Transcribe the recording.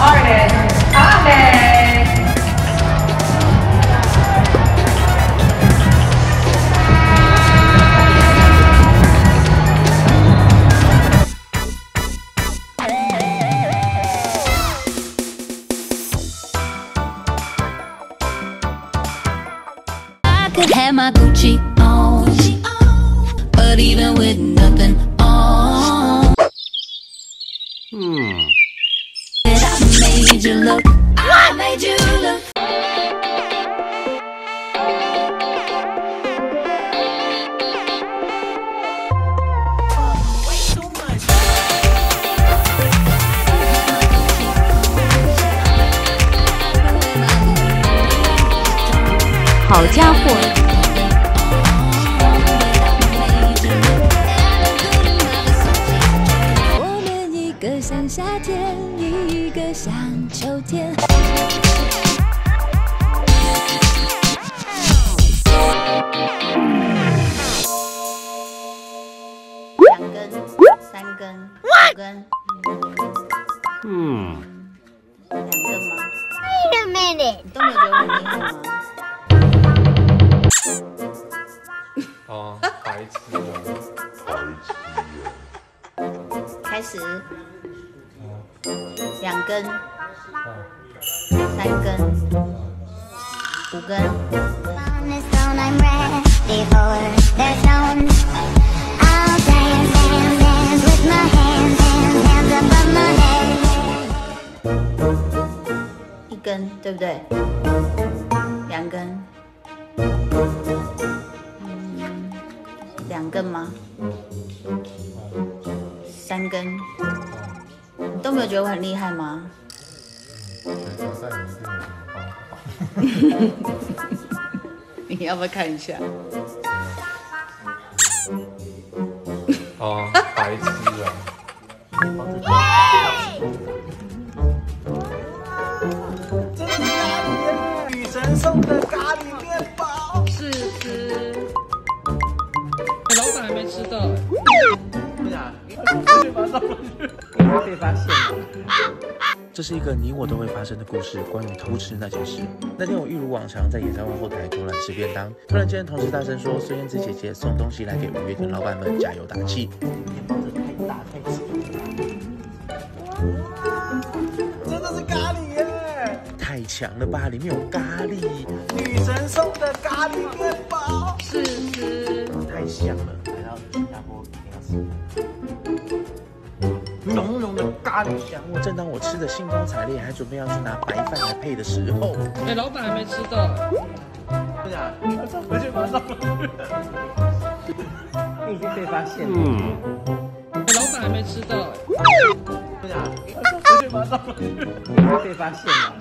artist, Ahmed. I could have my Gucci on, but even with nothing on. Hmm I made you look. I made you look. 好家伙， 个像夏天，一个像秋天。两根、三根、五根，Hmm. 两根吗？Wait a minute. 你都没有觉得我很厉害吗？开始。两根。三根。五根。一根对不对？两根。两根吗？三根，你都没有觉得我很厉害吗？你要不要看一下？哦，白痴啊！女神送的上你会被发现了。这是一个你我都会发生的故事，关于偷吃那件事。那天我一如往常在演唱会后台偷懒吃便当，突然间同事大声说孙燕姿姐姐送东西来给五月天老板们加油打气。面包真的太大太吃真的是咖喱耶！太强了吧，里面有咖喱，女神送的咖喱面包，试吃。太香了。来到新加坡一定要吃。浓浓的咖喱香味，正当我吃的兴高采烈，还准备要去拿白饭来配的时候，哎，老板还没吃到，不想，你马上回去，马上回去。你已经被发现了。Hmm. 哎，老板还没吃到。不想，你马上回去，马上回去。你已经被发现了。